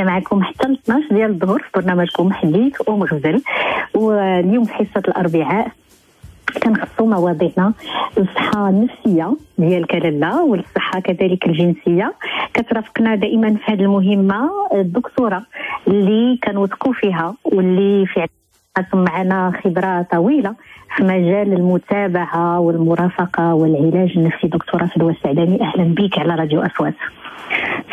معكم حتى ل 12 ديال الظهر في برنامجكم حديث ومغزل واليوم في حصة الأربعاء. كنخصو مواضيعنا الصحة النفسية ديال كلاله والصحة كذلك الجنسية. كترافقنا دائما في هذه المهمة الدكتورة اللي كنوثقوا فيها واللي فعلا معنا خبرة طويلة في مجال المتابعة والمرافقة والعلاج النفسي. دكتورة فدوى السعداني أهلا بك على راديو أصوات.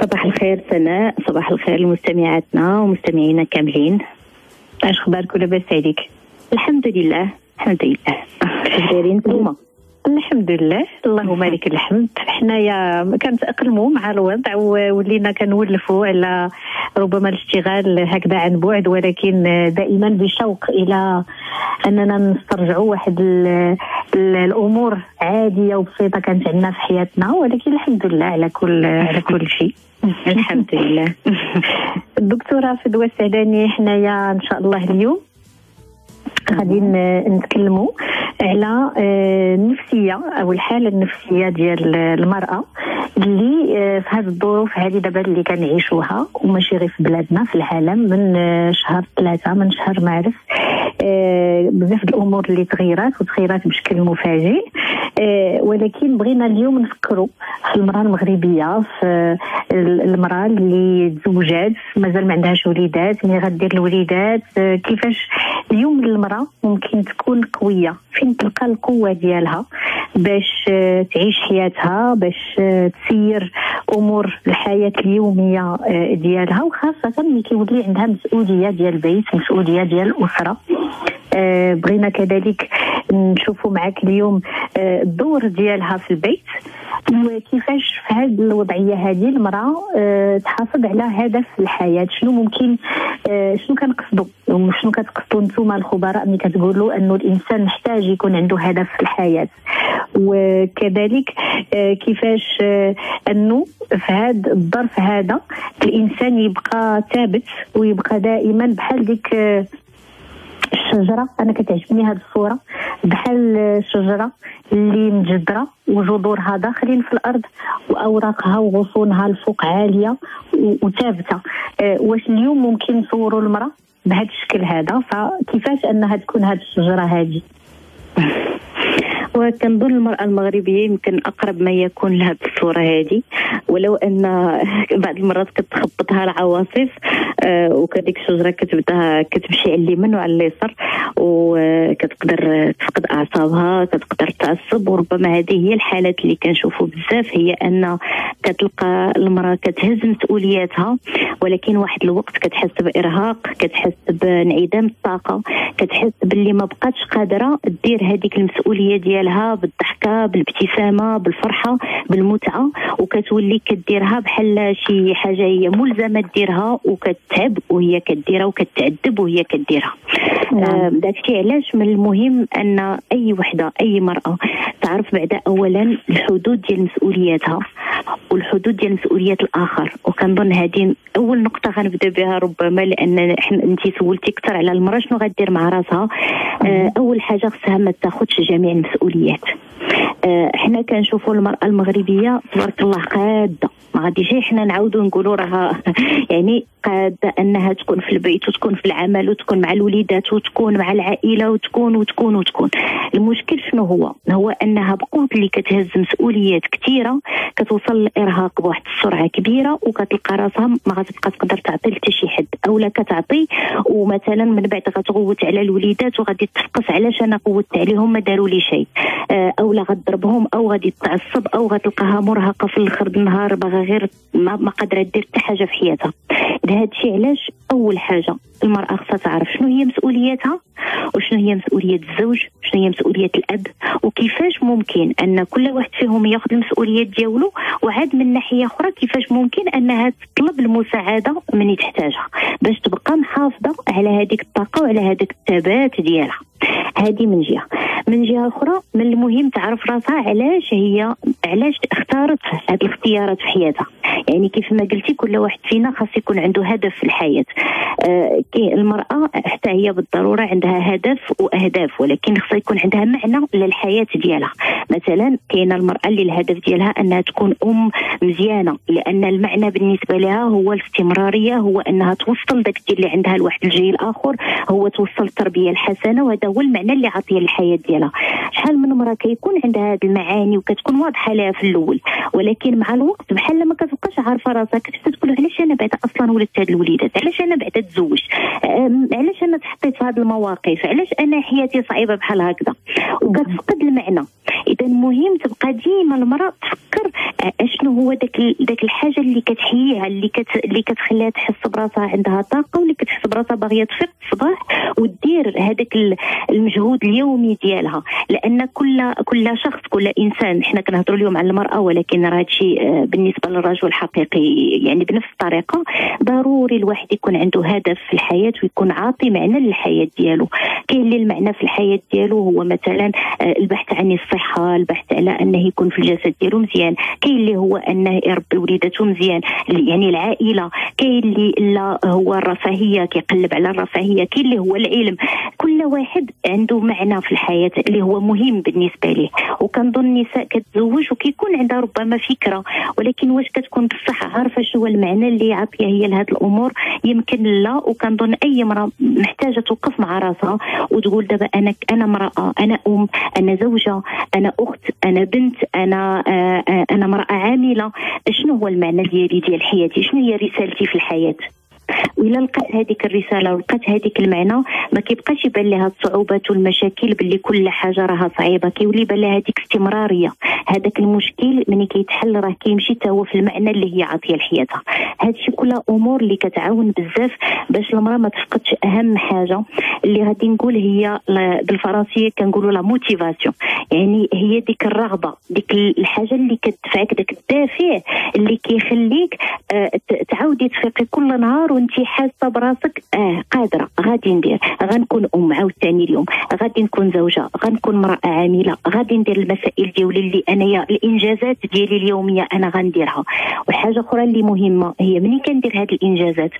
صباح الخير سناء صباح الخير لمستمعاتنا ومستمعينا كاملين اش أخبارك ولاباس عليك الحمد لله الحمد لله. دايرين نتوما الحمد لله. اللهم لك الحمد. حنايا كنتاقلموا مع الوضع وولينا كنولفوا على ربما الاشتغال هكذا عن بعد ولكن دائما بشوق إلى أننا نسترجعوا واحد الأمور عادية وبسيطة كانت عندنا في حياتنا ولكن الحمد لله على كل على كل شيء. الحمد لله. الدكتوره فدوى السعداني حنايا إن شاء الله اليوم. غادي نتكلموا على آه، النفسية أو الحالة النفسية ديال المرأة اللي آه، في هذه الظروف هذه دابا اللي كنعيشوها وماشي غير في بلادنا في العالم من آه، شهر ثلاثة من شهر مارس بزاف الأمور اللي تغيرات وتغيرات بشكل مفاجئ. ولكن بغينا اليوم نفكروا في المرأة المغربية في المرأة اللي تزوجات مازال ما عندهاش وليدات ملي غدير الوليدات كيفاش اليوم المرأة ممكن تكون قوية فين تلقى القوة ديالها؟ باش آه، تعيش حياتها باش آه، تسير أمور الحياة اليومية آه، ديالها وخاصة ملي كيولي عندها مسؤولية ديال البيت مسؤولية ديال الأسرة. بغينا كذلك نشوفوا معك اليوم الدور ديالها في البيت. وكيفاش في هذه الوضعية هذه المرأة تحافظ على هدف الحياة؟ شنو ممكن شنو كنقصدوا شنو كتقصدوا نتوما الخبراء ملي كتقولوا أنه الإنسان محتاج يكون عنده هدف في الحياة؟ وكذلك آه، كيفاش آه، أنه في هذا الظرف هذا الإنسان يبقى ثابت ويبقى دائما بحال ديك آه، الشجرة. أنا كتعجبني هذه الصورة. بحال الشجرة اللي مجدره وجذورها داخلين في الأرض وأوراقها وغصونها الفوق عالية وثابتة. واش اليوم ممكن نصوروا المرأة بهذا الشكل هذا؟ فكيفاش انها تكون هذه الشجرة هذه وكنظن المرأة المغربية يمكن أقرب ما يكون لها الصورة هذه. ولو أن بعض المرات كتخبطها العواصف آه، وكذلك الشجرة كتبدا كتمشي على اليمين وعلى اليسار وكتقدر تفقد أعصابها كتقدر تعصب. وربما هذه هي الحالات اللي كنشوفوا بزاف هي أن كتلقى المرأة كتهز مسؤولياتها ولكن واحد الوقت كتحس بإرهاق كتحس بانعدام الطاقة كتحس باللي ما بقاتش قادرة دير هذيك المسؤولية ديالها. ديالها بالضحكة بالابتسامة بالفرحة بالمتعة وكتولي كديرها بحال شي حاجة هي ملزمة ديرها وكتعب وهي كديرها وكتعذب وهي كديرها نعم. آه داكشي علاش من المهم أن أي وحدة أي مرأة تعرف بعدا اولا الحدود ديال مسؤولياتها والحدود ديال مسؤوليات الآخر. وكنظن هذه أول نقطة غنبدأ بها ربما لأن انت سولتي أكثر على المرأة شنو غدير مع راسها. آه أول حاجة خصها ما تاخذش جميع المسؤوليات. آه حنا كنشوفوا المرأة المغربية تبارك الله قادة. ما غاديش حنا نعاودوا نقولوا راها يعني قاده انها تكون في البيت وتكون في العمل وتكون مع الوليدات وتكون مع العائلة وتكون وتكون وتكون. المشكل شنو هو؟ هو انها بقوه اللي كتهز مسؤوليات كثيره كتوصل للارهاق بواحد السرعة كبيرة وكتلقى راسها ما غتبقى تقدر تعطي لحتى شي حد اولا كتعطي. ومثلا من بعد غتغوت على الوليدات وغادي تفقس علاش أنا قوت عليهم ما داروا لي شيء آه، اولا غتضربهم أو غادي تعصب أو غتلقاها مرهقة في الآخر النهار باغا غير ما قادرة دير حتى حاجة في حياتها. هذا الشيء علاش أول حاجة المرأة خصها تعرف شنو هي مسؤولياتها وشنو هي مسؤولية الزوج شنو هي مسؤولية الأب وكيفاش ممكن أن كل واحد فيهم ياخذ المسؤوليات ديالو وعاد من ناحية أخرى كيفاش ممكن انها تطلب المساعدة من تحتاجها باش تبقى محافظة على هذيك الطاقة وعلى هذاك الثبات ديالها. هذه من جهة. من جهة أخرى من المهم تعرف راسها علاش هي علاش اختارت هذه الاختيارات في حياتها. يعني كيف ما قلتي كل واحد فينا خاص يكون عنده هدف في الحياة. آه المرأة حتى هي بالضرورة عندها هدف وأهداف ولكن خاص يكون عندها معنى للحياة ديالها. مثلا كاينة المرأة اللي الهدف ديالها أنها تكون أم مزيانة لأن المعنى بالنسبة لها هو الاستمرارية هو أنها توصل داك اللي عندها لواحد الجيل الآخر هو توصل التربية الحسنة وهذا هو المعنى اللي عاطيه للحياه ديالها. شحال من مرة كيكون عندها هذه المعاني وكتكون واضحة لها في الأول ولكن مع الوقت بحال ما كتبقاش عارفة راسها كتبدا تقول علاش أنا بعدا أصلا ولدت هاد الوليدات؟ علاش أنا بعدا تزوجت علاش أنا تحطيت في هذه المواقف؟ علاش أنا حياتي صعيبة بحال هكذا؟ وكتفقد المعنى. إذا مهم تبقى ديما المرأة تفكر أشنو هو داك داك الحاجة اللي كتحييها اللي كت اللي كتخليها تحس براسها عندها طاقة واللي كتحس براسها باغية تفيق الصباح ودير هذاك المجهود اليومي ديالها. لأن كل كل شخص كل إنسان حنا كنهضروا اليوم على المرأة ولكن راه هادشي آه، بالنسبة للرجل الحقيقي يعني بنفس الطريقة. ضروري الواحد يكون عنده هدف في الحياة ويكون عاطي معنى للحياة ديالو. كاين اللي المعنى في الحياة ديالو هو مثلا آه، البحث عن الصحة البحث على أنه يكون في الجسد ديالو مزيان. كاين اللي هو أنه يربي وليداته مزيان يعني العائلة. كاين اللي لا هو الرفاهية كيقلب على الرفاهية. كاين اللي هو العلم. كل واحد عنده معنى في الحياة اللي هو مهم بالنسبة ليه. وكنظن النساء كتزوج وكيكون عندها ربما فكرة ولكن واش كتكون بصح عارفة شو هو المعنى اللي عاطيه هي لهذه الأمور؟ يمكن لا وكنظن أي امرأة محتاجة توقف مع راسها وتقول دابا أنا أنا امرأة أنا أم أنا زوجة أنا أخت أنا بنت أنا آه, آه، أنا امرأة عاملة. شنو هو المعنى ديالي ديال حياتي؟ شنو هي رسالتي في الحياة؟ وإلا لقات هذيك الرسالة ولقات هذيك المعنى ما كيبقاش يبان لها الصعوبات والمشاكل باللي كل حاجة راها صعيبة. كيولي يبان لها هذيك استمراريه هذاك المشكل ملي كيتحل راه كيمشي حتى هو في المعنى اللي هي عاطية لحياتها. هادشي كلها أمور اللي كتعاون بزاف باش المرأة ما تفقدش أهم حاجة. اللي غادي نقول هي بالفرنسية كنقولوا la motivation يعني هي ديك الرغبة ديك الحاجة اللي كتدفعك داك الدافع اللي كيخليك آه تعاودي تفيقي كل نهار وانت حاسة براسك آه قادرة. غادي ندير. غنكون أم عاوتاني اليوم. غادي نكون زوجة. غنكون امرأة عاملة. غادي ندير المسائل ديالي اللي أنايا الإنجازات ديالي اليومية أنا غنديرها. وحاجة أخرى اللي مهمة هي ملي كندير هذه الإنجازات؟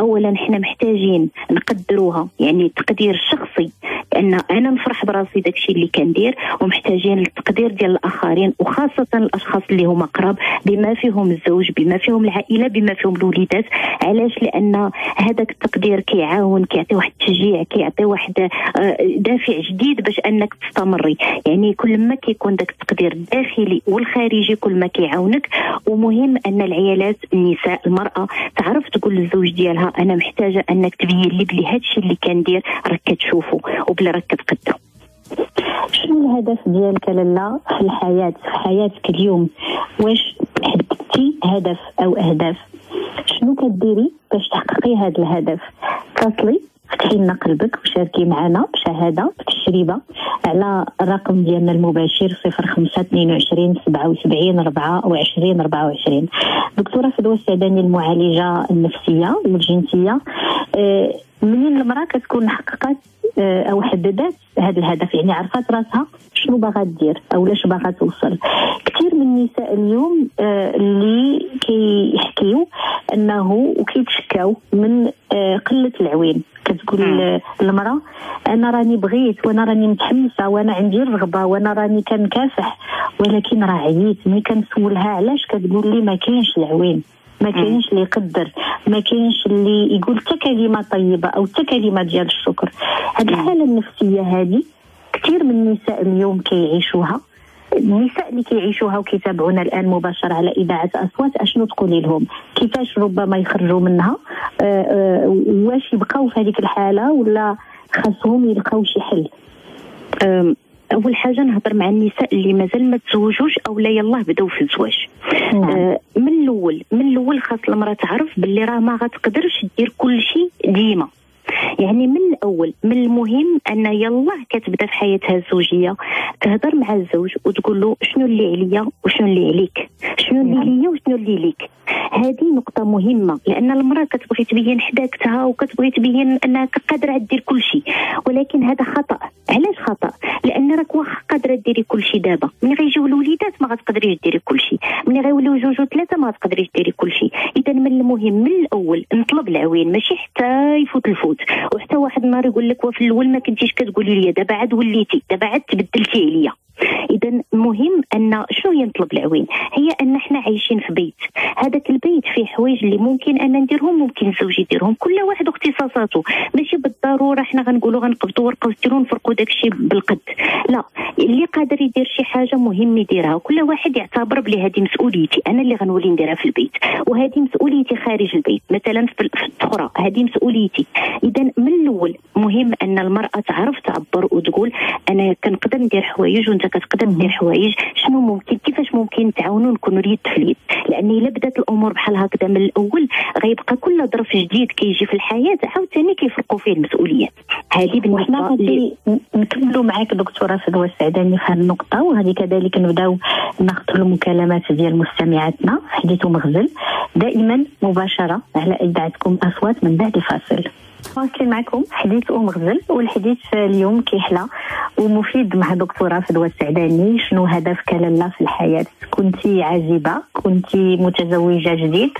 اولا حنا محتاجين نقدروها. يعني التقدير الشخصي ان أنا نفرح براسي داكشي اللي كندير ومحتاجين التقدير ديال الآخرين وخاصة الأشخاص اللي هما قراب بما فيهم الزوج بما فيهم العائلة بما فيهم الوليدات. علاش؟ لأن هذاك التقدير كيعاون كيعطي واحد التشجيع كيعطي واحد آه، دافع جديد باش أنك تستمري. يعني كل ما كيكون داك التقدير الداخلي والخارجي كل ما كيعاونك. ومهم أن العيالات النساء المرأة تعرف تقول للزوج ديالها أنا محتاجة أنك تبين لي بلي هادشي اللي كندير راك كتشوفه وبلا راك كتقدم شنو الهدف ديالك لالا في الحياة؟ في حياتك اليوم واش حددتي هدف أو أهداف؟ شنو كديري باش تحققي هذا الهدف؟ تصلي فتحي لنا قلبك وشاركي معنا بشهادة بتجربه على الرقم ديالنا المباشر 05 22 77 24 24 دكتورة فدوى السعداني المعالجة النفسية والجنسية آه، منين المرأة كتكون حققت أو حددت هذا الهدف. يعني عرفت راسها شنو باغا دير أو لاش باغا توصل. كثير من النساء اليوم آه، اللي كيحكيو أنه وكيتشكاو من قلة العوين. كتقول المرأة أنا راني بغيت وأنا راني متحمسة وأنا عندي الرغبة وأنا راني كنكافح ولكن راه عييت ملي كنسولها. علاش؟ كتقول لي ما كاينش العوين. ما كاينش اللي يقدر ما كاينش اللي يقول حتى كلمة طيبة أو حتى كلمة ديال الشكر. هذه الحالة النفسية هذه كثير من النساء اليوم كيعيشوها. النساء اللي كيعيشوها وكيتابعونا الآن مباشر على إذاعة أصوات أشنو تقولي لهم؟ كيفاش ربما يخرجوا منها؟ آه، آه، واش يبقاو في هذيك الحالة ولا خاصهم يلقاو شي حل؟ أول حاجة نهضر مع النساء اللي مازال ما تزوجوش أو لا يلاه بداو في الزواج نعم. آه من الأول من الأول خاص المرأة تعرف باللي راه ما غتقدرش دير كل شيء ديما يعني من الأول من المهم أن يلا كتبدأ في حياتها الزوجية تهضر مع الزوج وتقول له شنو اللي عليا وشنو اللي عليك؟ شنو اللي نعم. ليا وشنو اللي ليك هذه نقطة مهمة لأن المرأة كتبغي تبين حداقتها وكتبغي تبين أنها قادرة دير كل شيء. ولكن هذا خطأ. علاش خطأ؟ لأن راك واخا قادرة ديري كل شيء دابا. ملي غيجيو الوليدات ما غتقدريش ديري كل شيء. ملي غيوليو جوج وثلاثة ما غتقدريش ديري كل شيء. إذا من المهم من الأول نطلب العوين ماشي حتى يفوت الفوت. وحتى واحد النهار يقول لك وفي الأول ما كنتيش كتقولي لي دابا عاد وليتي دابا عاد تبدلتي عليا. اذا مهم أن شنو هي نطلب العوين؟ هي أن إحنا عايشين في بيت. هذاك البيت فيه حوايج اللي ممكن أن نديرهم ممكن الزوج يديرهم كل واحد واختصاصاته. ماشي بالضرورة إحنا غنقولوا غنقبضوا ورقة وستيرون نفرقوا داك الشيء بالقد. لا اللي قادر يدير شي حاجة مهم يديرها. وكل واحد يعتبر بلي هذه مسؤوليتي أنا اللي غنولي نديرها في البيت. وهذه مسؤوليتي خارج البيت. مثلا في الاخرى هذه مسؤوليتي. اذا من الأول. مهم أن المرأة تعرف تعبر وتقول أنا كنقدر ندير حوايج وأنت كتقدر دير حوايج. شنو ممكن؟ كيفاش ممكن نتعاونوا نكونوا اليد في اليد لأن إلا بدأت الأمور بحال هكذا من الأول غيبقى كل ظرف جديد كيجي في الحياة عاوتاني كيفرقوا فيه المسؤوليات. هذه وحنا غادي نكملوا معك دكتورة فدوى السعداني في هذه النقطة وهذه كذلك نبداو ناخذ المكالمات ديال مستمعاتنا. حديث ومغزل دائما مباشرة على اذاعتكم أصوات من بعد فاصل. واصلين معكم. حديث ومغزل والحديث اليوم كيحلى. ومفيد مع دكتورة فدوى السعداني. شنو هدفك لاله في الحياة؟ كنتي عازبه كنتي متزوجة جديد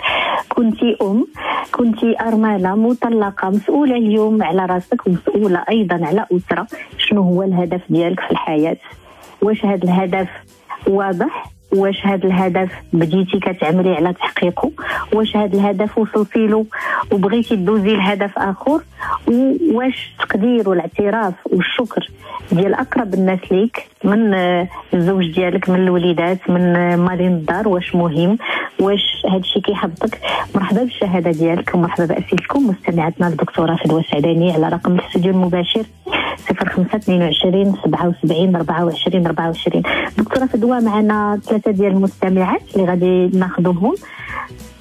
كنتي أم كنتي أرملة مطلقة مسؤولة اليوم على راسك ومسؤولة أيضا على أسرة. شنو هو الهدف ديالك في الحياة؟ واش هذا الهدف واضح؟ واش هذا الهدف بديتي كتعملي على تحقيقه واش هذا الهدف وصلتي له؟ وبغيتي تدوزي لهدف آخر؟ واش التقدير والاعتراف والشكر ديال أقرب الناس ليك من الزوج ديالك من الوليدات من مالين الدار؟ واش مهم؟ واش هذا الشيء كيحبطك؟ مرحبا بالشهادة ديالك ومرحبا باسئلتكم مستمعتنا الدكتورة فدوى السعداني على رقم الاستوديو المباشر. 05 22 77 24 24 دكتورة فدوى معنا ثلاثة ديال المستمعات اللي غادي ناخذوهم.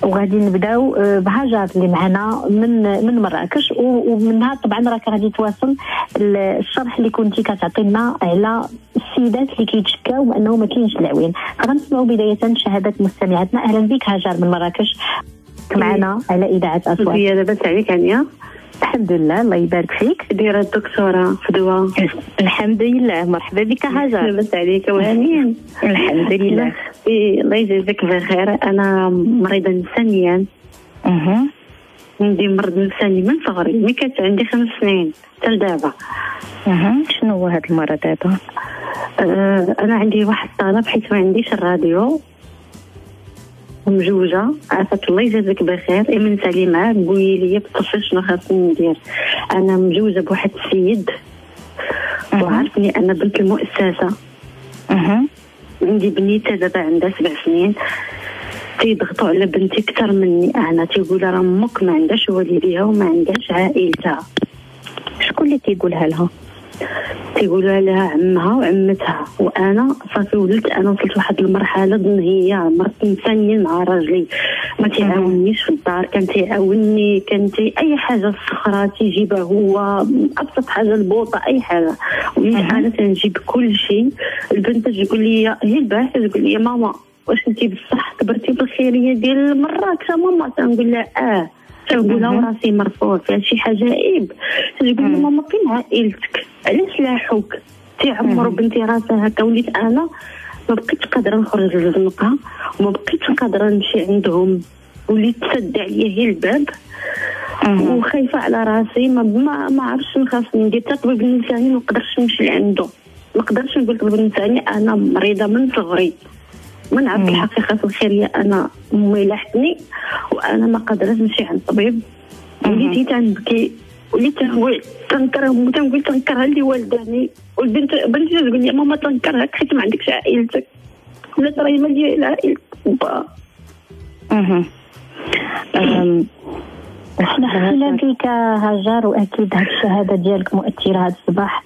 وغادي نبداو آه، بهاجر اللي معنا من من مراكش. ومنها طبعا راك غادي تواصل الشرح اللي كنتي كتعطينا على السيدات اللي كيتشكاو بانه ما كاينش العوين. غنسمعوا بداية شهادة مستمعاتنا. أهلا بك هاجر من مراكش. معنا على إذاعة أصوات. لاباس عليك عنيا الحمد لله الله يبارك فيك. دايرة الدكتورة فدوى. الحمد لله مرحبا بك هاجر. لاباس عليك وامين الحمد لله. الله يجازيك بخير. أنا مريضة نفسانيا أها. عندي مرض نفساني من صغري ملي كانت عندي خمس سنين حتى لدابا. أها. شنو هو هذا المرض هذا؟ أه أنا عندي واحد الطلب حيت ما عنديش الراديو. مجوجه عافاك الله يجازيك بخير. ايمن سليمة؟ قولي لي بالتفصيل شنو خاصني ندير. أنا مجوجه بواحد السيد. وعارفني أنا بنت المؤسسة. أها. عندي بنيته دابا عندها سبع سنين. تيضغطوا على بنتي أكثر مني. أنا تيقولوا راه أمك ما عندهاش والديها وما عندهاش عائلتها. شكون اللي تيقولها لها؟ تيقولوا لها عمها وعمتها وأنا صافي ولدت أنا وصلت لواحد المرحلة ضمنيه مرت نسانيا مع راجلي. ما تيعاونيش في الدار كان تيعاوني كان تي أي حاجة الصخرة تيجيبها هو أبسط حاجة البوطة أي حاجة. ومن أنا تنجيب كل شيء. البنت تقول لي هي البارحه تقول لي ماما واش انت بصح كبرتي بالخيريه ديال مراكش ماما. تنقول لها آه. تنقولها وراسي مرفوع فيها شي حاجة عيب تقول لي ماما فين عائلتك؟ علاش لاحوك؟ تعمروا بنتي راسها هكا. وليت أنا ما بقيتش قادرة نخرج للزنقه وما بقيتش قادرة نمشي عندهم. وليت تسد عليا هي الباب وخايفة على راسي. ما ما, ما عرفتش خاصني ندير حتى طبيب النسائي ما نقدرش نمشي لعنده ما نقدرش نقول طبيب النسائي أنا مريضة من صغري. ما نعرف الحقيقة في الخيريه أنا. أمي لاحتني وأنا ما قادره نمشي عند الطبيب وليت تنبكي وليت تنكره تنقول تنكرها اللي والداني؟ والبنت بنتي تقول لي ماما تنكرهك حيت ما عندكش عائلتك. ولا راهي ما ديال عائلتك أها. إحنا حكينا بك هاجر وأكيد هاد الشهادة ديالك مؤثره هذا الصباح.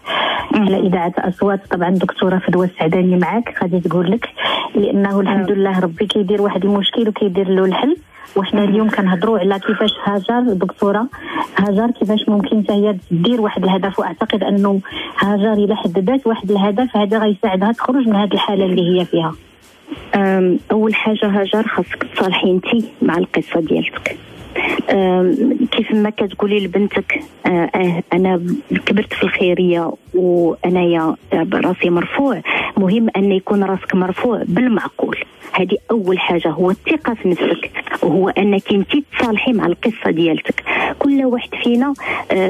على إذاعة أصوات. طبعا دكتورة فدوى السعداني معك غادي تقول لك لأنه الحمد لله ربي كيدير واحد المشكل وكيدير له الحل. وحنا اليوم كنهضروا على كيفاش هاجر دكتوره هاجر كيفاش ممكن هي دير واحد الهدف وأعتقد أنه هاجر إلى حددت واحد الهدف هذا غيساعدها تخرج من هذه الحالة اللي هي فيها. أول حاجة هاجر خاصك تصالحي انت مع القصة ديالك كيف ما كتقولي لبنتك آه, أنا كبرت في الخيرية وأنايا راسي مرفوع. مهم أن يكون راسك مرفوع بالمعقول. هذه أول حاجة هو الثقة في نفسك وهو أنك أنت تصالحي مع القصة ديالتك. كل واحد فينا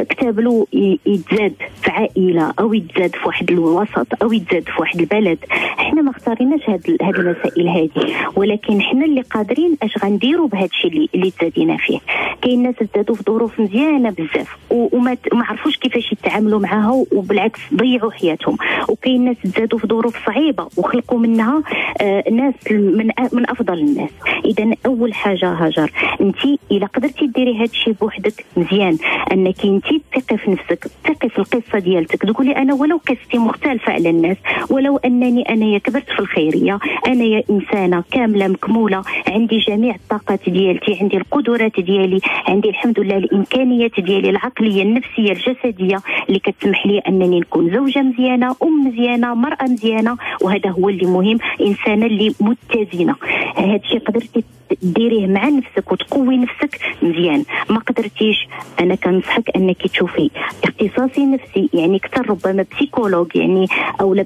كتاب له يتزاد في عائلة أو يتزاد في واحد الوسط أو يتزاد في واحد البلد. اختاريناش هاد, هاد المسائل هذه ولكن إحنا اللي قادرين اش غنديروا بهذا الشيء اللي, اللي تزادينا فيه. كاين ناس تزادوا في ظروف مزيانة بزاف وما ما عرفوش كيفاش يتعاملوا معها وبالعكس ضيعوا حياتهم. وكاين ناس تزادوا في ظروف صعيبة وخلقوا منها آه ناس من من أفضل الناس. اذا أول حاجة هاجر. أنت اذا قدرتي ديري هذا الشيء بوحدك مزيان. أنك أنت تثقي في نفسك تثقي في القصة ديالتك. تقولي أنا ولو قصتي مختلفة على الناس ولو أنني أنا كبرت في الخيرية. أنا إنسانة كاملة مكمولة عندي جميع الطاقات ديالتي عندي القدرات ديالي عندي الحمد لله الإمكانيات ديالي العقلية النفسية الجسدية اللي كتسمح لي أنني نكون زوجة مزيانة أم مزيانة مرأة مزيانة وهذا هو اللي مهم إنسانة اللي متزنة. هذا الشيء قدرتي ديريه مع نفسك وتقوي نفسك مزيان. ما قدرتيش أنا كنصحك أنك تشوفي اختصاصي نفسي يعني أكثر ربما بسيكولوج يعني أو لا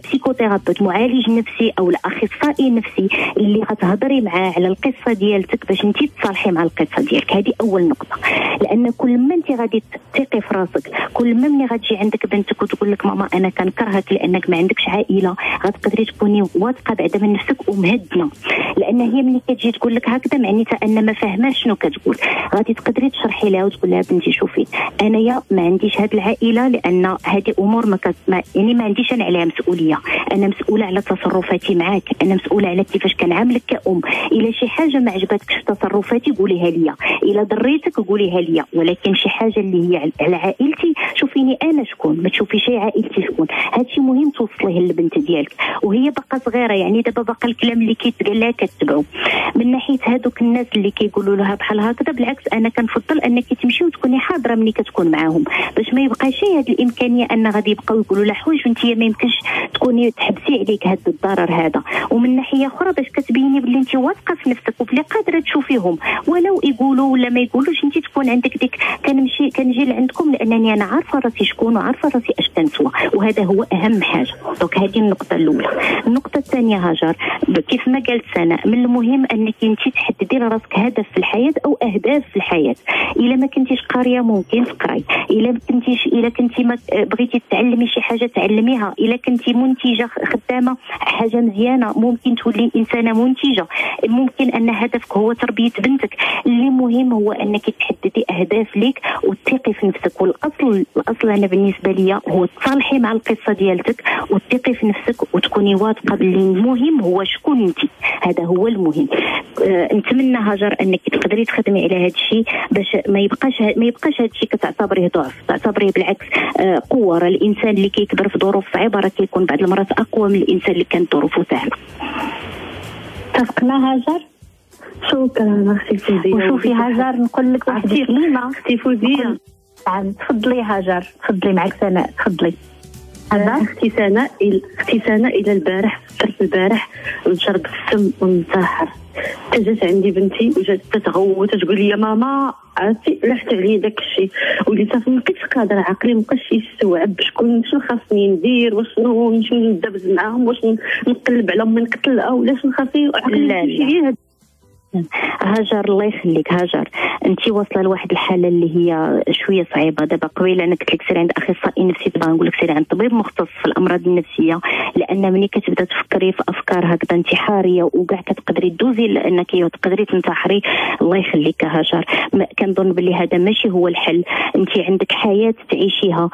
معالج نفسي أو أخصائي نفسي اللي غتهضري معاه على القصة ديالتك باش انت تصالحي مع القصة ديالك. هذه أول نقطة. لأن كل ما انت غادي تثقي في راسك كل ما ملي غتجي عندك بنتك وتقول لك ماما أنا كنكرهك لأنك ما عندكش عائلة غتقدري تكوني واثقة بعدا من نفسك ومهدنة. لأن هي ملي كتجي تقول لك هكذا معناتها أن ما فاهماش شنو كتقول. غادي تقدري تشرحي لها وتقول لها بنتي شوفي أنايا ما عنديش هذه العائلة لأن هذه أمور ما, كت... ما يعني ما عنديش أنا عليها مسؤولية. أنا مسؤولة على تصرفاتي معاك. أنا مسؤولة على كيفاش كنعاملك كأم. إلا شي حاجة ما عجبتكش تصرفاتي قوليها لي. إلا ضريتك قوليها لي. ولكن شي حاجة اللي هي على عائلتي شوفيني أنا شكون. ما تشوفيش عائلتي شكون. هادشي مهم توصليه للبنت ديالك. وهي باقا صغيرة يعني دابا باقا الكلام اللي كيتقال لها كتبعو. من ناحية هادوك الناس اللي كيقولوا لها بحال هكذا بالعكس أنا كنفضل أنك تمشي وتكوني حاضرة ملي كتكون معاهم. باش ما يبقاش هذه الإمكانية أن غادي يبقاو يقولوا لها حوايج وانت ما يمكنش تكوني تحبسي عليك هذا الضرر. هذا. ومن ناحية أخرى باش كتبيني باللي انت واثقة في نفسك وبلي قادرة تشوفيهم. ولو يقولوا ولا ما يقولوش انت تكون عندك ديك كنمشي كنجي لعندكم لأنني أنا عارفة راسي شكون وعارفة راسي أش كنسوى وهذا هو أهم حاجة. دونك هذه النقطة الأولى. النقطة الثانية هاجر كيف ما قالت سناء من المهم أنك انت تحددي لراسك هدف في الحياة أو أهداف في الحياة. إلا ما كنتيش قارية ممكن تقراي. إلا ما كنتيش إلا كنتي ما بغيتي تعلمي شي حاجة تعلميها. إلا كنتي منتجة خدامة حاجة مزيانة. ممكن تولي إنسانة منتجة. ممكن أن هدفك هو تربية بنتك. اللي مهم هو أنك تحددي أهداف ليك وتثقي في نفسك. والأصل الأصل أنا بالنسبة لي هو تصالحي مع القصة ديالتك وتثقي في نفسك وتكوني واثقة باللي المهم هو شكون أنت. هذا هو المهم. أه نتمنى هاجر أنك تقدري تخدمي على هذا الشيء باش ما يبقاش ما يبقاش هذا الشيء كتعتبريه ضعف. تعتبريه بالعكس أه قوة. راه الإنسان اللي كيكبر في ظروف صعيبه راه كيكون بعض المرات أقوى من الإنسان اللي كانت ظروفه سهله اتفقنا هاجر شكرا أختي فوزية؟ وشوفي هاجر نقول لك واحد الكلمة. أختي فوزية. تفضلي هاجر تفضلي معك سناء تفضلي. سناء أختي سناء إلى البارح فطرت البارح ونشرب السم ونتسحر جات عندي بنتي وجات تتغوت تقول لي ماما عرفتي لحت عليا داك الشيء. وليت ما بقيتش قادرة عقلي ما بقاش يستوعب شكون شنو خاصني ندير وشنو نمشي ندبز معاهم واش نقلب على أمي نقتل ولا شنو خاصني عقلي هاجر الله يخليك هاجر. انت واصلة لواحد الحالة اللي هي شوية صعيبة. دابا قبيلة أنا قلت لك سيري عند اخصائي نفسي دابا نقول لك سيري عند طبيب مختص في الأمراض النفسية. لأن ملي كتبدأ تفكري في أفكار هكذا انتحارية وكاع كتقدري دوزي لأنك تقدري تنتحري الله يخليك هاجر. كنظن باللي هذا ماشي هو الحل. انت عندك حياة تعيشيها.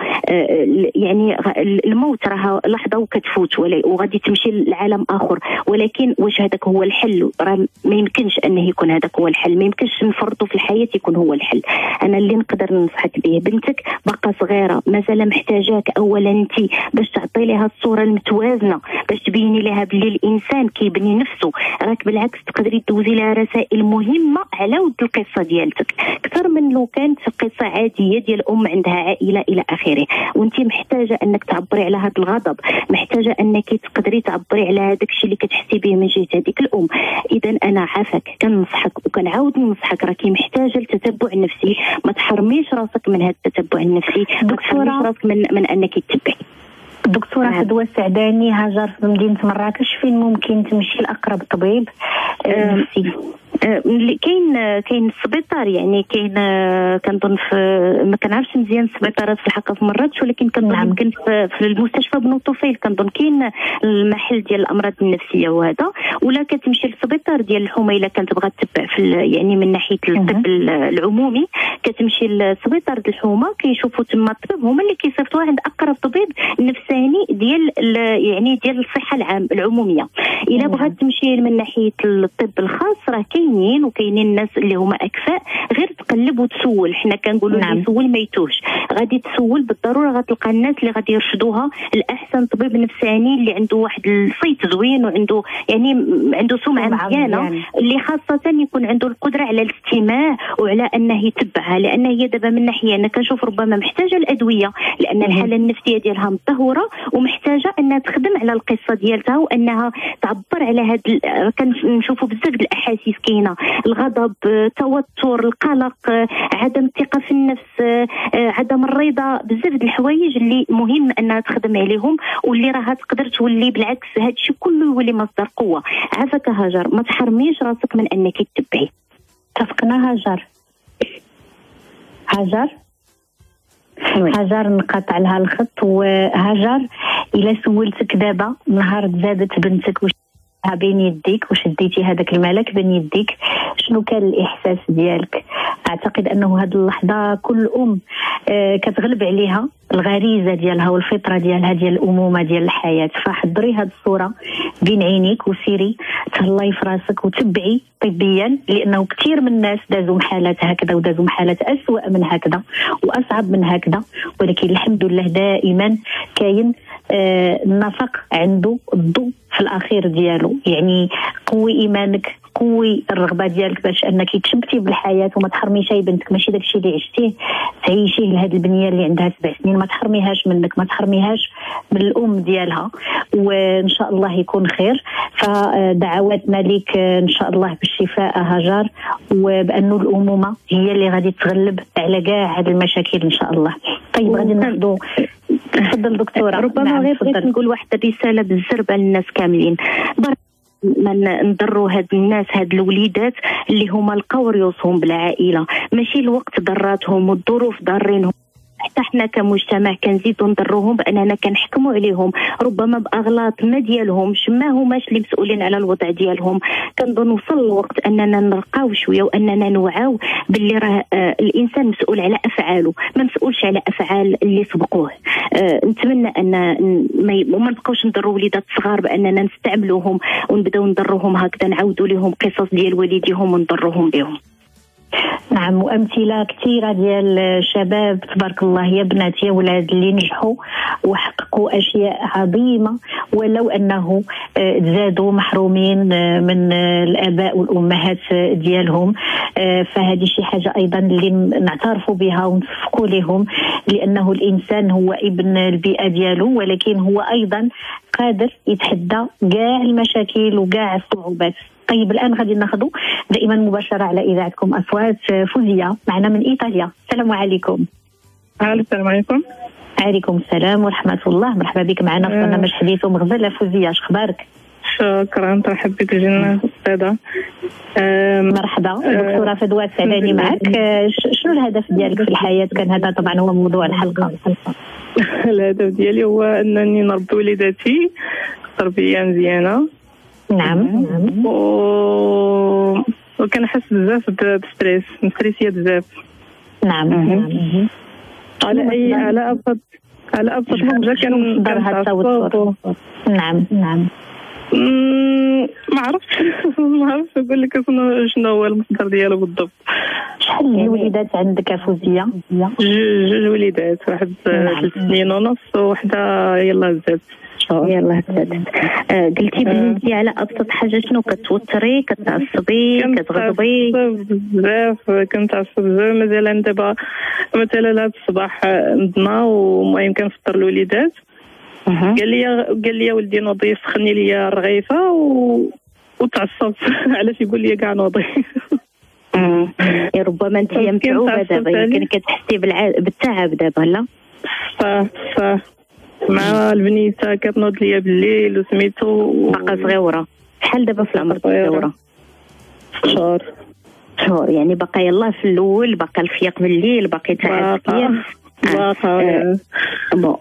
يعني الموت راه لحظة وكتفوت وغادي تمشي لعالم آخر. ولكن واش هذاك هو الحل؟ راه ما يمكنش أنه يكون هذاك هو الحل. ما يمكنش نفرطوا في الحياة يكون هو الحل. أنا اللي نقدر ننصحك به بنتك باقا صغيرة مازال محتاجاك اولا أنت باش تعطي لها الصورة المتوازنة باش تبيني لها بلي الإنسان كيبني نفسه. راك بالعكس تقدري تدوزي لها رسائل مهمة على ود القصة ديالتك. أكثر من لو كانت قصة عادية ديال أم عندها عائلة إلى آخره. وأنت محتاجة أنك تعبري على هذا الغضب. محتاجة أنك تقدري تعبري على هذاك الشيء اللي كتحسي به من جهة هذيك الأم. اذا أنا عافاك. كنصحك وكنعاود ننصحك راكي محتاجه للتتبع النفسي. ما تحرميش راسك من هذا التتبع النفسي. ما تحرميش راسك من, من أنك تتبعي. دكتورة نعم. فدوى السعداني هاجر في مدينة مراكش. فين ممكن تمشي لأقرب طبيب؟ نفسي. كاين كاين السبيطار يعني كاين آه، كنظن في ما كنعرفش مزيان السبيطارات في الحلقة في مراكش ولكن كنظن نعم. يمكن في, المستشفى بن طفيل كنظن كاين المحل ديال الأمراض النفسية وهذا ولا كتمشي للسبيطار ديال الحومه الا كانت تبغى تتبع في يعني من ناحية الطب ال- العمومي كتمشي للسبيطار ديال الحومة كيشوفوا تما الطبيب هما اللي كيصيفطوها عند أقرب طبيب نفساني ديال ال- يعني ديال الصحة العام العمومية إلا. بغات تمشي من ناحية الطب الخاص راه كاينين وكاينين الناس اللي هما أكفاء غير تقلب وتسول حنا كنقولوا نعم. يسول ما يتوهش غادي تسول بالضرورة غتلقى الناس اللي غادي يرشدوها الاحسن طبيب نفساني اللي عنده واحد الصيت زوين وعنده يعني عنده سمعة مزيانة مزيانة. اللي خاصة يكون عنده القدرة على الاستماع وعلى أنه يتبعها لأن هي دابا من ناحية أنا كنشوف ربما محتاجة الأدوية لأن الحالة النفسية ديالها متدهوره ومحتاجة أنها تخدم على القصة ديالتها وأنها تعبر على ال- كنشوفوا بزاف الأحاسيس كاينة الغضب التوتر القلق عدم الثقة في النفس عدم الرضا بزاف د الحوايج اللي مهم أنها تخدم عليهم واللي راها تقدر تولي بالعكس هذا الشيء كله يولي مصدر قوة. عافاك هاجر ما تحرميش راسك من أنك تتبعي. اتفقنا هاجر. هاجر؟ هاجر نقطع لها الخط وهاجر إلا سولتك دابا نهار زادت بنتك واش بين يديك واش ديتي هذاك الملك بين يديك شنو كان الإحساس ديالك؟ أعتقد أنه هذه اللحظة كل أم آه، كتغلب عليها الغريزة ديالها والفطرة ديالها ديال الأمومة ديال الحياة. فحضري هذه الصورة بين عينيك وسيري تهلاي في راسك وتبعي طبيا لأنه كثير من الناس دازوا حالات هكذا ودازوا حالات أسوأ من هكذا وأصعب من هكذا ولكن الحمد لله دائما كاين النفق عنده الضوء في الأخير ديالو. يعني قوي إيمانك قوي الرغبة ديالك باش أنك تشبتي بالحياة وما تحرميش بنتك. ماشي داكشي اللي عشتيه. تعيشيه لهاد البنية اللي عندها سبع سنين. ما تحرميهاش منك ما تحرميهاش من الأم ديالها. وإن شاء الله يكون خير. فدعواتنا لك إن شاء الله بالشفاء هاجر وبانه الأمومة هي اللي غادي تغلب على كاع هاد المشاكل إن شاء الله. طيب غادي ناخذوا تفضل دكتوره ربما نعم، غير بغيت. نقول واحد الرسالة بالزربه للناس كاملين. بر- ما ن- نضروا هاد الناس هاد الوليدات اللي هما لقاو ريوسهم بالعائلة. ماشي الوقت ضراتهم والظروف ضارينهم. حتى حنا كمجتمع كنزيدوا نضروهم بأننا كنحكموا عليهم. ربما بأغلاط ما ديالهمش ما هماش اللي مسؤولين على الوضع ديالهم. كنظن وصل الوقت أننا نرقاو شوية وأننا نوعاو باللي راه آه، الإنسان مسؤول على أفعاله ما مسؤولش على أفعال اللي سبقوه. آه، نتمنى أن ما نبقاوش نضروا وليدات صغار بأننا نستعملوهم ونبداو نضروهم هكذا نعاودوا لهم قصص ديال والديهم ونضروهم بهم. نعم وأمثلة كثيرة ديال الشباب تبارك الله يا بنات يا ولاد اللي نجحوا وحققوا أشياء عظيمة ولو أنه آه، تزادوا محرومين آه، من آه، الآباء والأمهات آه، ديالهم. آه، فهذه شي حاجة أيضا اللي نعترفوا بها ونصفقوا لهم لأنه الإنسان هو ابن البيئة ديالو ولكن هو أيضا قادر يتحدى كاع المشاكل وكاع الصعوبات. طيب الآن غادي ناخذ دائما مباشرة على إذاعتكم أصوات فوزية. معنا من إيطاليا. السلام عليكم. السلام عليكم. عليكم السلام ورحمة الله. مرحبا بك معنا في آه. برنامج حديث ومغزله فوزية اش أخبارك؟ شكرا ترحب بك جنة أستاذة. أم، مرحبا. دكتورة فدوى سعداني معك. آه، شنو الهدف ديالك في الحياة؟ كان هذا طبعا هو موضوع الحلقة. الهدف ديالي هو أنني نربي وليداتي تربية مزيانة. نعم. نعم. و وكنحس بزاف بستريس. مستريسية بزاف. نعم. نعم. على اي على ابسط على أبسط شنو كان كنتعصب نعم. نعم ما عرفتش. ما عرفتش نقول لك شنو شنو هو المصدر ديالو بالضبط. شحال من الوليدات عندك فوزية؟ جوج جوج وليدات واحد ثلاث سنين ونص وحده يلا زاد. يلا آه قلتي بلي على أبسط حاجة شنو؟ كتوتري كتعصبي كتغضبي؟ بزاف كنتعصب بزاف. مثلا دابا مثلا هذا الصباح نضنا والمهم كنفطر الوليدات قال لي قال لي ولدي نوضي سخني لي الرغيفه و... وتعصبت. علاش يقول لي كاع نوضي ربما انت متعوبه دابا يمكن كتحسي بالع... بالتعب دابا لا؟ صح صح. مع البنيتة كتنوض ليا بالليل وسميتو باقا صغيره شحال دابا في العمر صغيره شهور شهور يعني باقا يلاه في الأول باقا الفياق بالليل باقي تعب باقا بون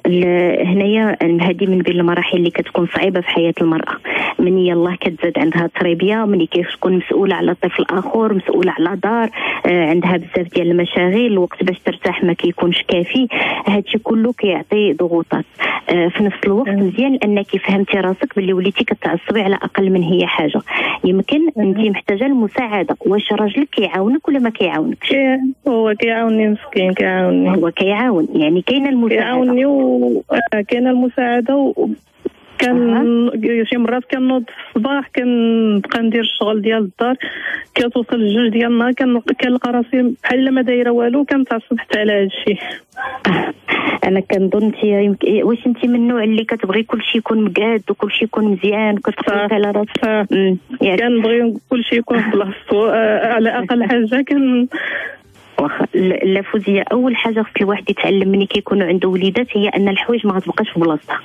هنايا هذه من بين المراحل اللي كتكون صعيبة في حياة المرأة. من يلاه كتزاد عندها التربية من كتكون مسؤولة على طفل اخر مسؤولة على دار آه عندها بزاف ديال المشاغل الوقت باش ترتاح ما كيكونش كافي. هادشي كله كيعطي ضغوطات. آه في نفس الوقت مزيان انك فهمتي راسك باللي وليتي كتعصبي على أقل من هي حاجة. يمكن أنت محتاجة المساعده واش راجلك كيعاونك ولا ما كيعاونكش؟ هو كيعاونني مسكين كيعاونني. هو كيعاون يعني كاينة المساعدة. كيعاونني وكاينه المساعدة و... كان شي مرات كنوض في الصباح كنبقى ندير الشغل ديال الدار كتوصل الجوج ديال النهار كنلقى راسي بحال ما دايرة والو كنتعصب حتى على هذا الشيء. أنا كنظن أنت واش أنت من النوع اللي كتبغي كل شيء يكون مقاد وكل شيء يكون مزيان وكتخلص على راسك؟ كنبغي كل شيء يكون في بلاصتو على أقل حاجة كن واخا لا فوزية أول حاجة خص الواحد يتعلم ملي كيكونوا عنده وليدات هي أن الحوايج ما غتبقاش في بلاصتها.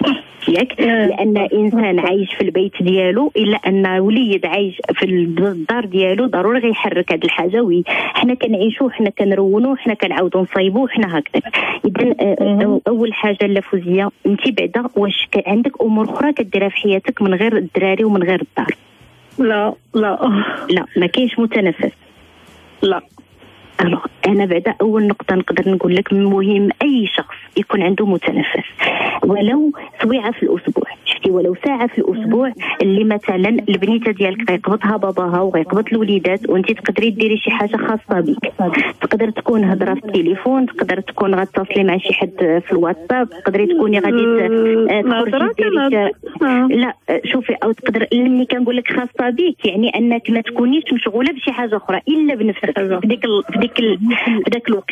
ياك؟ لأن إنسان عايش في البيت ديالو إلا أن وليد عايش في الدار ديالو ضروري غيحرك هذه الحاجة وي حنا كنعيشوا حنا كنرونوا حنا كنعاودوا نصايبوا حنا هكذا. اذا أول حاجة لا فوزية انت بعدا واش عندك أمور أخرى كديرها في حياتك من غير الدراري ومن غير الدار؟ لا لا. لا ما كاينش متنفس. لا. الوغ أنا بعدا أول نقطة نقدر نقول لك مهم أي شخص يكون عنده متنفس. ولو سويعه في الأسبوع. شفتي ولو ساعة في الأسبوع اللي مثلا البنيتة ديالك غيقبضها باباها وغيقبض الوليدات وانت تقدري ديري شي حاجة خاصة بك. تقدر تكون هضرة في التليفون تقدر تكون غتصلي مع شي حد في الواتساب تقدري تكوني غادي تخرجي لا شوفي أو تقدر ملي كنقول لك خاصة بك يعني أنك ما تكونيش مشغولة بشي حاجة أخرى إلا بنفسك في ديك في ديك في ذاك الوقت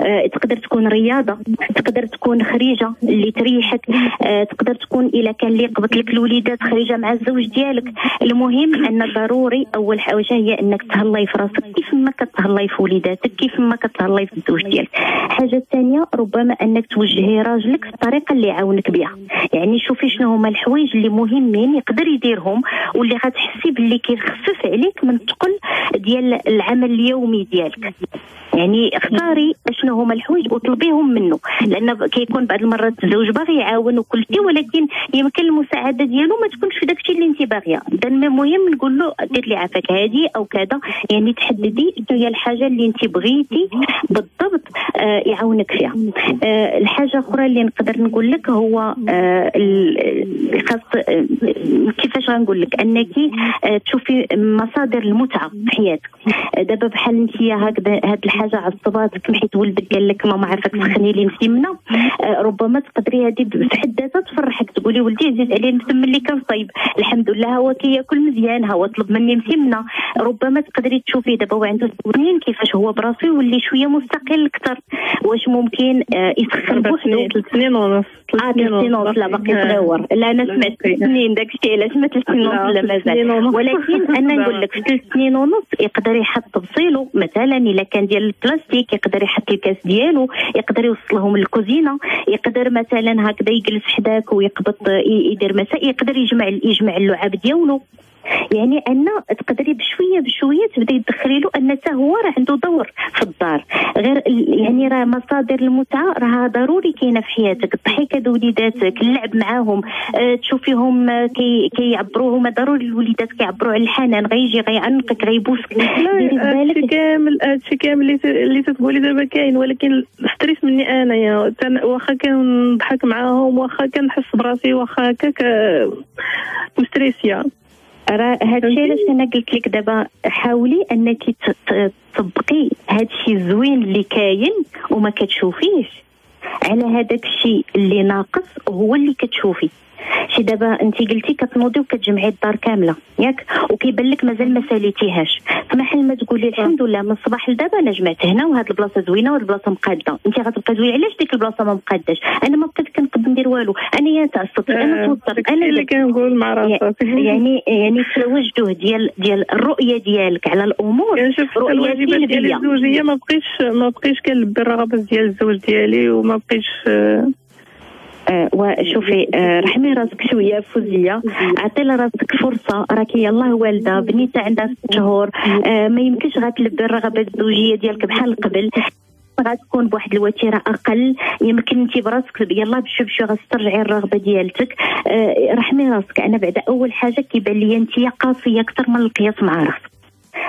آه تقدر تكون رياضة تقدر تكون خريجة اللي تريحك آه تقدر تكون إلا كان اللي قبط لك الوليدات خريجة مع الزوج ديالك. المهم أن ضروري أول حاجة هي أنك تهلاي في راسك. كيف ما كتهلاي في وليداتك كيف ما كتهلاي في الزوج ديالك. الحاجة الثانية ربما أنك توجهي راجلك في الطريقة اللي يعاونك بها. يعني شوفي شنو هما الحوايج اللي مهمين يقدر يديرهم واللي غتحسي باللي كيخفف عليك من الثقل ديال العمل اليومي ديالك. يعني اختاري شنو هما الحوايج وطلبيهم منه. لأن كيكون بعض المرات الزوج باغي يعاون وكل شيء ولكن يمكن المساعدة ديالو ما تكونش في داكشي اللي انت باغية. اذا المهم نقول له دير لي عافاك هادي أو كذا. يعني تحددي شنو هي الحاجة اللي انت بغيتي بالضبط آه يعاونك فيها. آه الحاجة الاخرى اللي نقدر نقول لك هو آه خاص آه كيفاش غنقول لك؟ أنك آه تشوفي مصادر المتعة في حياتك. دابا بحال انت هكذا هاد الحاجة عصباتك حيت ولدك قال لك ماما عافاك سخني لي مسمنه آه ربما تقدري هذه في حد ذاتها تفرحك تقولي ولدي عزيز عليه نسم اللي كان طيب. الحمد لله هو كياكل مزيان هو طلب مني مسمنه ربما تقدري تشوفي دابا هو عنده سنين كيفاش هو براسو يولي شوية مستقل أكثر. واش ممكن آه يسخن بوحدو؟ ثلاث سنين ونص آه ثلاث سنين ونص. لا باقي صغيور لا أنا سمعت سنين. داك الشيء علاش ما ثلاث سنين ونص؟ لا مازال. ولكن أنا نقول لك في ثلاث سنين ونص يقدر يحط بصيلو مثلا إلا كان ديال البلاستيك يقدر يحط الكاس ديالو يقدر يوصلهم للكوزينة يقدر مثلا هكذا يجلس حداك ويقبط يدير مساء يقدر يجمع يجمع اللعاب ديالو. يعني أن تقدري بشوية بشوية تبدأي تدخلي له أن حتى هو راه عنده دور في الدار. غير يعني راه مصادر المتعة راه ضروري كاينة في حياتك. الضحك هاد وليداتك اللعب معاهم أه تشوفيهم كي كيعبروا هما ضروري الوليدات كيعبروا على الحنان. غيجي غيعنقك غيبوسك. بالك؟ كامل هادشي كامل اللي تتقولي دابا كاين. ولكن ستريس مني انايا واخا كنضحك معاهم واخا كنحس براسي واخا هكاك مستريسية. راه هذا الشيء علاش أنا قلت لك دابا حاولي انك تطبقي هذا الشيء الزوين اللي كاين وما كتشوفيش. على هذاك الشيء اللي ناقص هو اللي كتشوفي. شي دابا انت قلتي كتنوضي وكتجمعي الدار كاملة ياك؟ وكيبان لك مازال ما ساليتيهاش. فما حل ما تقولي الحمد لله من الصباح لدابا أنا جمعت هنا وهاد البلاصة زوينة وهاد البلاصة مقادة. انت غتبقى تقولي علاش ديك البلاصة ما مقاداش؟ أنا ما بقيت كنقد ندير والو. أنا يا تعصبت أنا آه، توترت أنا اللي كنقول مع راسك. يعني يعني التوجه ديال ديال الرؤية ديالك على الأمور يعني شوف الواجبات ديال الزوجية ما بقيتش ما بقيتش كنلبي الرغبات ديال الزوج ديالي وما بقيتش آه، وشوفي آه رحمي راسك شوية فوزية. عطي لراسك فرصة. راكي يلاه والدة بنيته عندها ست شهور. آه ما يمكنش غتلبي الرغبات الزوجية ديالك بحال قبل. غتكون بواحد الوتيرة أقل. يمكن انت براسك يلا بشو بشو غتسترجعي الرغبة ديالتك. آه رحمي راسك. أنا بعد أول حاجة كيبان لي انت قاسية أكثر من القياس مع راسك.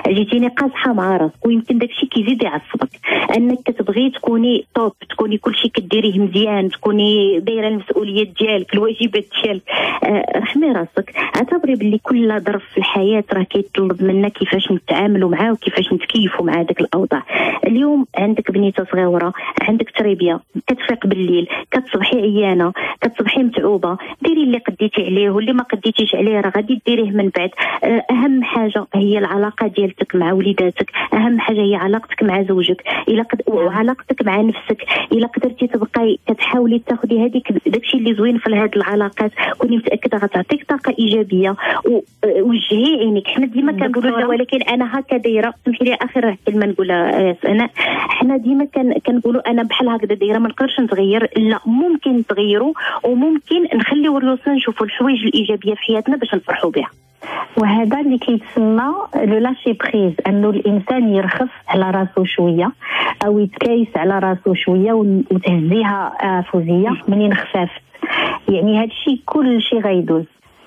جيتيني قاصحه مع راسك ويمكن داكشي كيزيد يعصبك. أنك كتبغي تكوني توب تكوني كلشي كديريه مزيان تكوني دايرة المسؤوليات ديالك الواجبات ديالك. آه رحمي راسك. اعتبري باللي كل ظرف في الحياة راه كيطلب منا كيفاش نتعاملوا معاه وكيفاش نتكيفوا مع داك الأوضاع. اليوم عندك بنيتة صغيرة عندك تربيه كتفيق بالليل كتصبحي عيانة كتصبحي متعوبة. ديري اللي قديتي عليه واللي ما قديتيش عليه راه غادي ديريه من بعد. آه أهم حاجة هي العلاقة ديالتك مع وليداتك أهم حاجة هي علاقتك مع زوجك. إلا قد... وعلاقتك مع نفسك. إلا قدرتي تبقاي كتحاولي تاخذي هذيك داكشي اللي زوين في هذه العلاقات كوني متأكدة غتعطيك طاقة إيجابية. ووجهي عينيك. حنا ديما كنقولوا ولكن أنا هكا دايرة. سمحي لي؟ آخر كلمة نقولها أنا. حنا ديما كنقولوا أنا بحال هكذا دايرة ما نقدرش نتغير. لا ممكن تغيروا وممكن نخليو راسنا نشوفوا الحوايج الإيجابية في حياتنا باش نفرحوا بها. وهذا اللي كيتسمى le lâcher prise أنه الإنسان يرخص على راسو شوية أو يتكايس على راسو شوية وتهزيها آه، فوزية منين خفافت. يعني هذا الشيء كل شيء غيدوز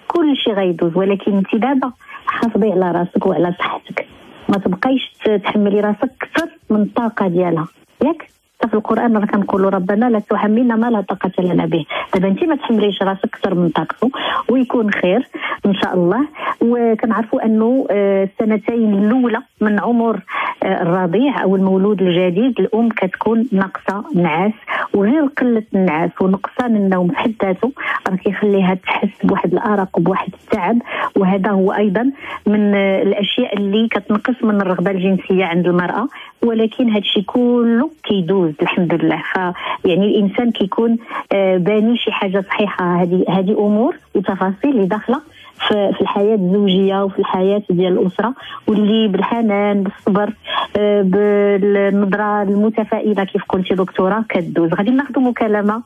كل شيء غيدوز. ولكن أنت دابا حافظي على راسك وعلى صحتك. ما تبقايش تحملي راسك أكثر من الطاقة ديالها. ياك؟ في القرآن راه كنقولوا ربنا لا تحملنا ما لا طاقة لنا به. دابا انت ما تحمليش راسك أكثر من طاقته ويكون خير إن شاء الله. وكنعرفوا أنه آه، السنتين الأولى من عمر آه، الرضيع أو المولود الجديد الأم كتكون ناقصة نعاس وغير قلة النعاس ونقصان النوم في حد ذاته. راه كيخليها تحس بواحد الأرق وبواحد التعب. وهذا هو أيضا من آه، الأشياء اللي كتنقص من الرغبة الجنسية عند المرأة. ولكن هذا الشيء كله كيدوز. الحمد لله. فيعني الإنسان كيكون باني شي حاجة صحيحة هذه هذه أمور وتفاصيل اللي داخلة في الحياة الزوجية وفي الحياة ديال الأسرة واللي بالحنان بالصبر آه، بالنظرة المتفائلة كيف قلتي دكتورة كدوز. غادي ناخذ مكالمة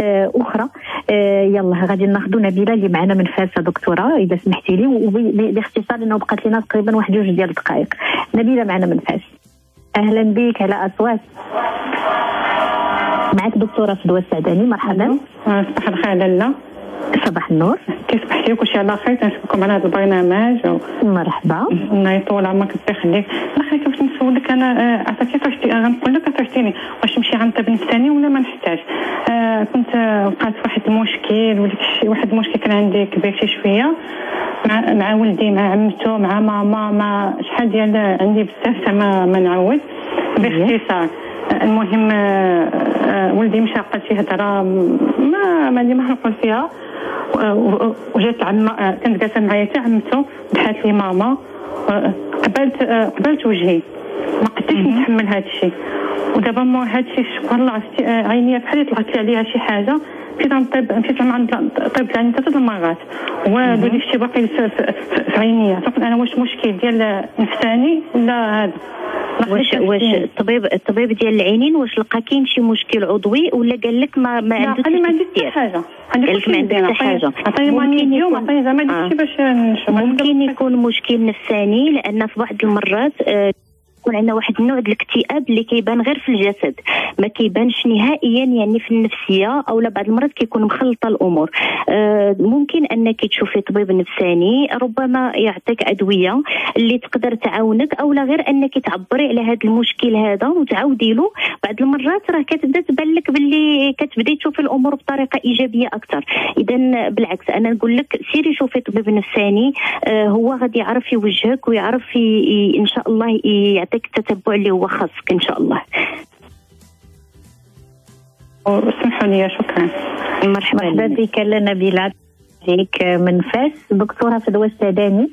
آه، أخرى. آه، يلا غادي ناخذ نبيلة اللي معنا من فاس دكتورة إذا سمحتي لي وباختصار لأنه بقات لنا تقريبا واحد جوج ديال الدقائق. نبيلة معنا من فاس. أهلا بك على أصوات. معك دكتورة فدوى السعداني. مرحبا. صباح الخير. لاله صباح النور. كيف صبحتي وكلشي على خير؟ كنشكركم على هذا البرنامج و... مرحبا. الله يطول عمرك الله يخليك الاخي كيفاش نسولك؟ أنا آه، عرفتي عطيتي غنقول لك؟ عطيتيني. واش نمشي عند طبيب نفساني ولا ما نحتاج؟ آه كنت وقعت في واحد المشكل وليت واحد المشكل كان عندي كبير شي شوية. مع مع ولدي مع عمته مع ماما مع شحال ديال عندي بزاف ما ما نعود باختصار المهم آه، آه، ولدي مشى قال شي هضره ما ما ما نقول فيها. وجات عم كانت جالسة معايا حتى عمته دحات لي ماما. قبلت قبلت وجهي. ما قدرتش نتحمل هذا الشيء. ودابا مور هذا الشيء سبحان الله عينيا بحال طلعت لي عليها شي حاجة مشيت نطيب مشيت عند طيب يعني ثلاث المرات. وقالوا لي شي باقي في عينيا أنا واش مشكل ديال نفساني ولا هذا واش واش الطبيب الطبيب ديال العينين واش لقى كاين شي مشكل عضوي ولا قال لك ما ما عندك ما عندي حتى حاجة. قال لك ما عندك حتى حاجة. ممكن يكون زعما باش ممكن يكون مشكل نفساني لأن في بعض المرات يكون عندنا واحد النوع ديال الاكتئاب اللي كيبان غير في الجسد. ما كيبانش نهائيا يعني في النفسية أو بعض المرات كيكون مخلطة الأمور. آه ممكن أنك تشوفي طبيب نفساني ربما يعطيك أدوية اللي تقدر تعاونك أو لا غير أنك تعبري على هذا المشكل هذا وتعاودي له. بعض المرات راه كتبدا تبان لك باللي كتبداي تشوفي الأمور بطريقة إيجابية أكثر اذا بالعكس أنا نقول لك سيري شوفي طبيب نفساني آه هو غادي يعرف يوجهك ويعرف إن شاء الله يعطيك التتبع اللي هو خاصك إن شاء الله. اسمحوا لي شكرا. مرحبا مرحبا بك نبيله عليك من فاس دكتورة فدوى السعداني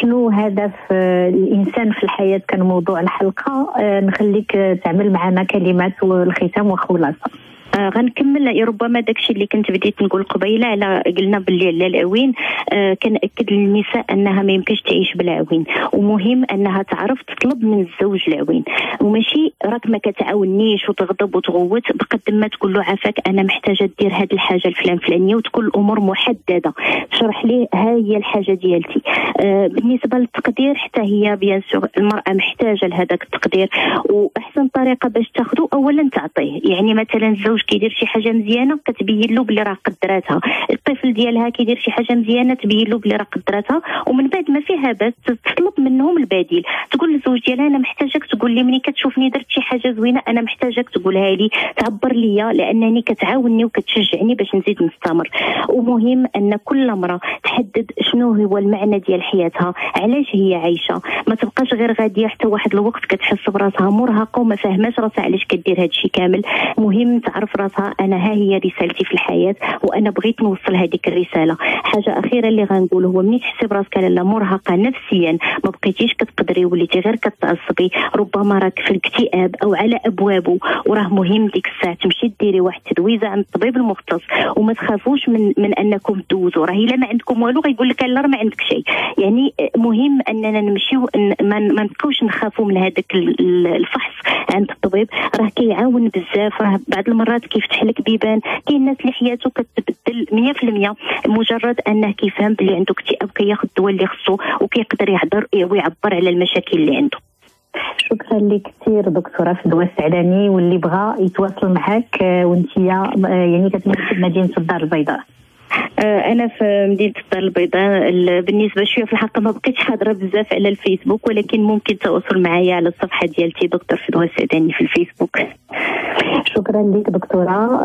شنو هدف الإنسان في الحياة كان موضوع الحلقة؟ آه، نخليك تعمل معنا كلمات والختام وخلاصة. آه غنكمل. ربما داكشي اللي كنت بديت نقول قبيلة على قلنا باللي على العوين آه كنأكد للنساء أنها ما يمكنش تعيش بلا عوين ومهم أنها تعرف تطلب من الزوج العوين وماشي راك ما كتعاونيش وتغضب وتغوت بقد ما تقول له عافاك أنا محتاجة دير هذه الحاجة الفلان فلانية وتكون الأمور محددة. تشرح ليه ها هي الحاجة ديالتي. آه بالنسبة للتقدير حتى هي بيان المرأة محتاجة لهذاك التقدير. وأحسن طريقة باش تاخذه اولا تعطيه. يعني مثلا الزوج كيدير شي حاجة مزيانة كتبين له بلي راه قدراتها. الطفل ديالها كيدير شي حاجة مزيانة تبين له بلي راه قدراتها. ومن بعد ما فيها باس تطلب منهم البديل. تقول للزوج ديالها أنا محتاجك تقول لي ملي كتشوفني درت شي حاجة زوينة أنا محتاجك تقولها لي. تعبر ليا لأنني كتعاوني وكتشجعني باش نزيد نستمر. ومهم أن كل امرأة تحدد شنو هو المعنى ديال حياتها علاش هي عايشة. ما تبقاش غير غادية حتى واحد الوقت كتحس براسها مرهقة وما فاهماش راسها علاش كدير هادشي كامل. مهم تعرف راسها أنا ها هي رسالتي في الحياة وأنا بغيت نوصل هذيك الرسالة. حاجة أخيرة اللي غنقول هو ملي تحسي براسك لاله مرهقه نفسيا؟ ما بقيتيش كتقدري وليتي غير كتعصبي ربما راك في الاكتئاب أو على أبوابه وراه مهم ديك الساعة تمشي ديري واحد التدويزه عند الطبيب المختص. وما تخافوش من من أنكم تدوزوا. راه إلا ما عندكم والو غيقول لك لا ما عندك شيء. يعني مهم أننا نمشيو ما نبقاوش نخافوا من هذاك الفحص عند الطبيب. راه كيعاون بزاف راه بعض المرات كيفتح لك بيبان كاين الناس اللي حياته كتبدل 100% مجرد أنه كيفهم بلي عنده اكتئاب كياخذ الدواء اللي خصو وكيقدر يهضر ويعبر على المشاكل اللي عنده. شكرا لك كثير دكتورة فدوى السعداني واللي بغى يتواصل معك آه، وانت آه، يعني كتمثل مدينه الدار البيضاء. أنا في مدينة الدار البيضاء بالنسبة شوية في الحق ما بقيتش حاضرة بزاف على الفيسبوك ولكن ممكن التواصل معايا على الصفحة ديالتي دكتور فدوى السعداني في الفيسبوك. شكرا لك دكتورة.